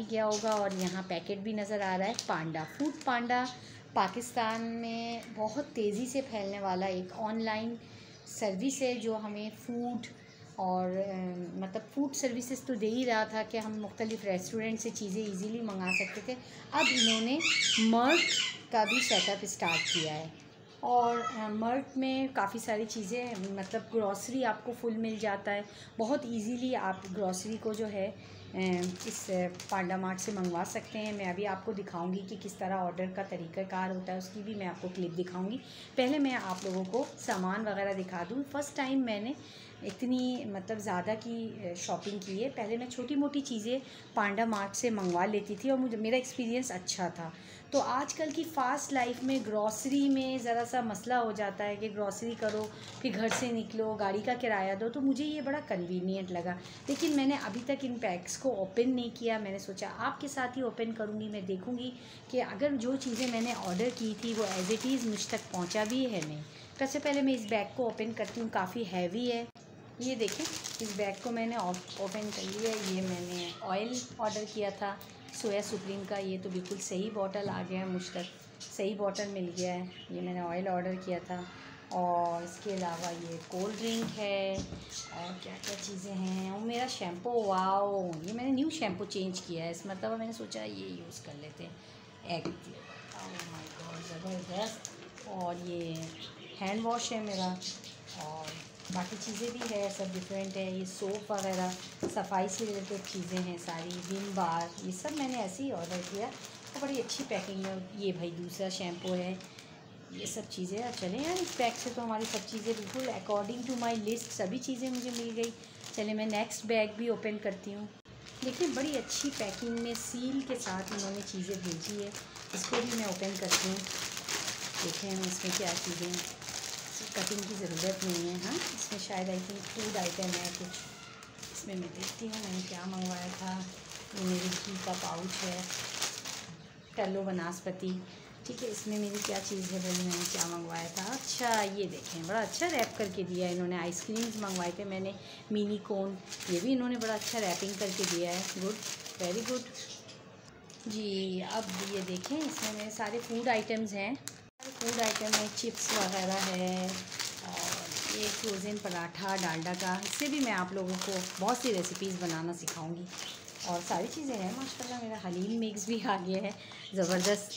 ही गया होगा और यहाँ पैकेट भी नज़र आ रहा है। पांडा, फ़ूड पांडा, पाकिस्तान में बहुत तेज़ी से फैलने वाला एक ऑनलाइन सर्विस है जो हमें फ़ूड और मतलब फ़ूड सर्विसेज़ तो दे ही रहा था कि हम मुख्तलिफ़ रेस्टोरेंट से चीज़ें इजीली मंगा सकते थे। अब इन्होंने मर्क का भी सेटअप स्टार्ट किया है। और मर्ट में काफ़ी सारी चीज़ें मतलब ग्रॉसरी आपको फुल मिल जाता है। बहुत इजीली आप ग्रॉसरी को जो है इस पांडा मार्ट से मंगवा सकते हैं। मैं अभी आपको दिखाऊँगी कि किस तरह ऑर्डर का तरीक़ाकार होता है। उसकी भी मैं आपको क्लिप दिखाऊँगी। पहले मैं आप लोगों को सामान वगैरह दिखा दूँ। फ़र्स्ट टाइम मैंने इतनी मतलब ज़्यादा की शॉपिंग की है। पहले मैं छोटी मोटी चीज़ें पांडा मार्ट से मंगवा लेती थी और मुझे, मेरा एक्सपीरियंस अच्छा था। तो आजकल की फ़ास्ट लाइफ में ग्रॉसरी में ज़रा सा मसला हो जाता है कि ग्रॉसरी करो, फिर घर से निकलो, गाड़ी का किराया दो तो मुझे ये बड़ा कन्वीनियंट लगा। लेकिन मैंने अभी तक इन पैक्स को ओपन नहीं किया। मैंने सोचा, आपके साथ ही ओपन करूँगी, मैं देखूँगी कि अगर जो चीज़ें मैंने ऑर्डर की थी, वो एज़ इट इज़ मुझ तक पहुँचा भी है नहीं। सबसे पहले मैं इस बैग को ओपन करती हूँ, काफ़ी हैवी है। ये देखें, इस बैग को मैंने ओपन कर लिया। ये मैंने ऑयल ऑर्डर किया था। सोया सुप्रीम का, ये तो बिल्कुल सही बॉटल आ गया है मुझ तक सही बॉटल मिल गया है। ये मैंने ऑयल ऑर्डर किया था। और इसके अलावा ये कोल्ड ड्रिंक है। और क्या क्या चीज़ें हैं? और मेरा शैम्पू वाओ ये मैंने न्यू शैम्पू चेंज किया है। इस मतलब मैंने सोचा ये यूज़ कर लेते हैं। एग ज़बरदस्त। और ये हैंड वॉश है मेरा। बाकी चीज़ें भी है, सब डिफरेंट है। ये सोप वगैरह, सफ़ाई से रिलेटेड चीज़ें हैं सारी। विम बार ये सब मैंने ऐसे ही ऑर्डर किया। तो बड़ी अच्छी पैकिंग है। ये भाई दूसरा शैम्पू है। ये सब चीज़ें। चलें यार इस पैक से तो हमारी सब चीज़ें बिल्कुल अकॉर्डिंग टू माई लिस्ट सभी चीज़ें मुझे मिल गई। चले, मैं नेक्स्ट बैग भी ओपन करती हूँ। देखिए, बड़ी अच्छी पैकिंग में सील के साथ इन्होंने चीज़ें भेजी है। इसको भी मैं ओपन करती हूँ। देखें हम इसमें क्या चीज़ें कटिंग की ज़रूरत नहीं है हाँ? इसमें शायद आई थिंक फ़ूड आइटम है कुछ। इसमें मैं देखती हूँ, मैंने क्या मंगवाया था। ये मेरी घी का पाउच है। टल्लो वनस्पति। ठीक है, इसमें मेरी क्या चीज़ है भाई? मैंने क्या मंगवाया था? अच्छा ये देखें, बड़ा अच्छा रैप करके दिया है इन्होंने। आइसक्रीम्स मंगवाए थे मैंने। मिनी कोन ये भी इन्होंने बड़ा अच्छा रैपिंग करके दिया है। गुड वेरी गुड जी, अब ये देखें, इसमें मेरे सारे फ़ूड आइटम्स हैं। फ़ूड आइटम है चिप्स वगैरह है, और ये फ्रोज़न पराठा, डालडा का, इससे भी मैं आप लोगों को बहुत सी रेसिपीज़ बनाना सिखाऊँगी। और सारी चीज़ें हैं, माशाल्लाह मेरा हलीम मिक्स भी आ गया है, ज़बरदस्त,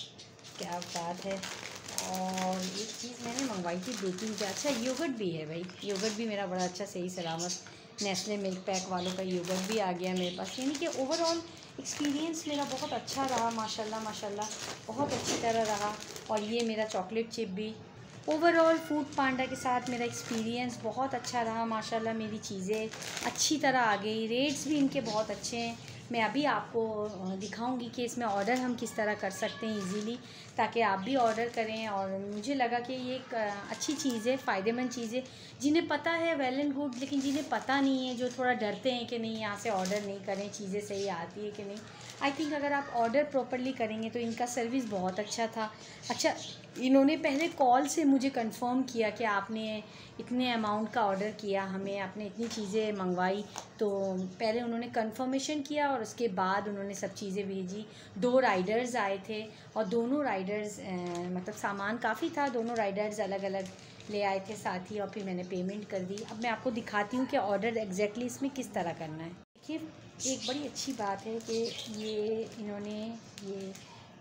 क्या बात है। और एक चीज़ मैंने मंगवाई थी बेकिंग का अच्छा योगर्ट भी है भाई योगर्ट भी मेरा बड़ा अच्छा सही सलामत नेस्ले मिल्क पैक वालों का योगर्ट भी आ गया मेरे पास, यानी कि ओवरऑल एक्सपीरियंस मेरा बहुत अच्छा रहा, माशाल्लाह माशाल्लाह। बहुत अच्छी तरह रहा। और ये मेरा चॉकलेट चिप भी। ओवरऑल फ़ूड पांडा के साथ मेरा एक्सपीरियंस बहुत अच्छा रहा, माशाल्लाह, मेरी चीज़ें अच्छी तरह आ गई। रेट्स भी इनके बहुत अच्छे हैं। मैं अभी आपको दिखाऊँगी कि इसमें ऑर्डर हम किस तरह कर सकते हैं इजीली ताकि आप भी ऑर्डर करें और मुझे लगा कि ये एक अच्छी चीज़ है, फ़ायदेमंद चीज़ है। जिन्हें पता है वेल एंड गुड लेकिन जिन्हें पता नहीं है, जो थोड़ा डरते हैं कि नहीं, यहाँ से ऑर्डर नहीं करें, चीज़ें सही आती है कि नहीं। आई थिंक अगर आप ऑर्डर प्रॉपरली करेंगे तो इनका सर्विस बहुत अच्छा था। अच्छा इन्होंने पहले कॉल से मुझे कंफर्म किया कि आपने इतने अमाउंट का ऑर्डर किया, हमें आपने इतनी चीज़ें मंगवाई। तो पहले उन्होंने कंफर्मेशन किया और उसके बाद उन्होंने सब चीज़ें भेजी। दो राइडर्स आए थे और दोनों राइडर्स मतलब सामान काफ़ी था, दोनों राइडर्स अलग अलग ले आए थे साथ ही और फिर मैंने पेमेंट कर दी। अब मैं आपको दिखाती हूँ कि ऑर्डर एग्जैक्टली इसमें किस तरह करना है। देखिए, एक बड़ी अच्छी बात है कि ये इन्होंने, ये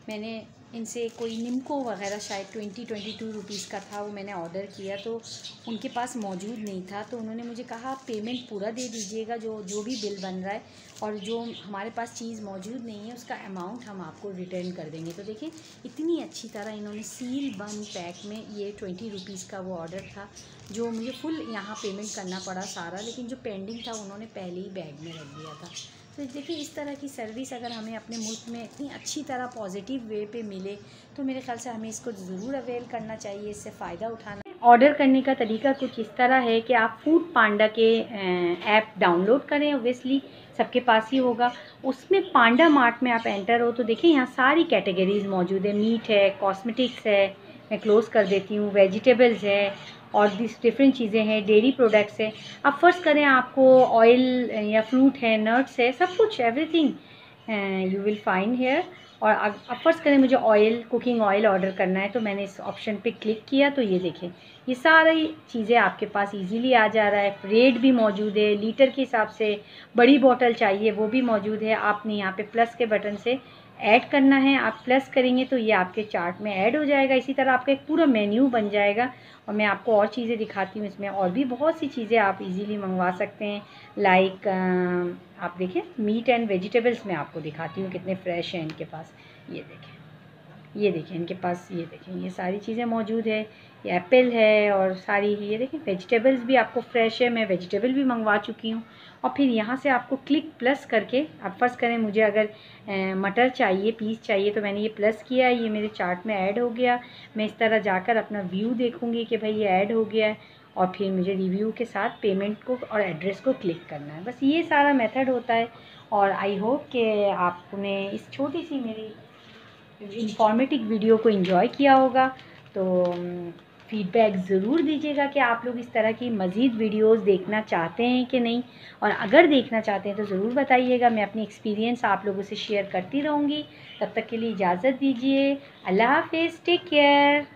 मैंने इनसे कोई निमको वगैरह शायद ट्वेंटी ट्वेंटी टू रुपीज़ का था, वो मैंने ऑर्डर किया तो उनके पास मौजूद नहीं था। तो उन्होंने मुझे कहा, आप पेमेंट पूरा दे दीजिएगा, जो जो भी बिल बन रहा है और जो हमारे पास चीज़ मौजूद नहीं है, उसका अमाउंट हम आपको रिटर्न कर देंगे। तो देखिए, इतनी अच्छी तरह इन्होंने सील बंद पैक में ये ट्वेंटी रुपीज़ का वो ऑर्डर था, जो मुझे फुल यहाँ पेमेंट करना पड़ा सारा, लेकिन जो पेंडिंग था उन्होंने पहले ही बैग में रख दिया था। तो देखिए, इस तरह की सर्विस अगर हमें अपने मुल्क में इतनी अच्छी तरह पॉजिटिव वे पे मिले तो मेरे ख्याल से हमें इसको ज़रूर अवेल करना चाहिए, इससे फ़ायदा उठाना। ऑर्डर करने का तरीका कुछ इस तरह है कि आप फ़ूड पांडा के ऐप डाउनलोड करें ओबियसली सबके पास ही होगा। उसमें पांडा मार्ट में आप एंटर हो तो देखिए यहाँ सारी कैटेगरीज मौजूद है। मीट है कॉस्मेटिक्स है, मैं क्लोज़ कर देती हूँ वेजिटेबल्स है और दिस डिफरेंट चीज़ें हैं डेयरी प्रोडक्ट्स हैं। अब फ़र्ज़ करें आपको ऑयल या फ्रूट है नट्स है, सब कुछ everything you will find here और अब फ़र्ज़ करें मुझे ऑयल कुकिंग ऑयल ऑर्डर करना है तो मैंने इस ऑप्शन पे क्लिक किया तो ये देखें। ये सारी चीज़ें आपके पास इजीली आ जा रहा है। रेट भी मौजूद है लीटर के हिसाब से बड़ी बोतल चाहिए, वो भी मौजूद है। आपने यहाँ पे प्लस के बटन से ऐड करना है, आप प्लस करेंगे तो ये आपके चार्ट में ऐड हो जाएगा। इसी तरह आपका एक पूरा मेन्यू बन जाएगा और मैं आपको और चीज़ें दिखाती हूँ। इसमें और भी बहुत सी चीज़ें आप इजीली मंगवा सकते हैं। लाइक आप देखिए मीट एंड वेजिटेबल्स मैं आपको दिखाती हूँ कितने फ्रेश हैं इनके पास। ये देखें। ये देखें इनके पास ये देखें ये सारी चीज़ें मौजूद है। ये एप्पल है और सारी ये देखें वेजिटेबल्स भी आपको फ्रेश है। मैं वेजिटेबल भी मंगवा चुकी हूँ। और फिर यहाँ से आपको क्लिक प्लस करके आप फ़र्स्ट करें, मुझे अगर मटर चाहिए, पीस चाहिए तो मैंने ये प्लस किया ये मेरे चार्ट में ऐड हो गया। मैं इस तरह जाकर अपना व्यू देखूँगी कि भाई ये ऐड हो गया है। और फिर मुझे रिव्यू के साथ पेमेंट को और एड्रेस को क्लिक करना है। बस ये सारा मेथड होता है। और आई होप कि आपने इस छोटी सी मेरी इंफॉर्मेटिव वीडियो को इन्जॉय किया होगा तो फ़ीडबैक ज़रूर दीजिएगा कि आप लोग इस तरह की मज़ीद वीडियोस देखना चाहते हैं कि नहीं। और अगर देखना चाहते हैं तो ज़रूर बताइएगा, मैं अपनी एक्सपीरियंस आप लोगों से शेयर करती रहूँगी। तब तक के लिए इजाज़त दीजिए। अल्लाह हाफिज़ टेक केयर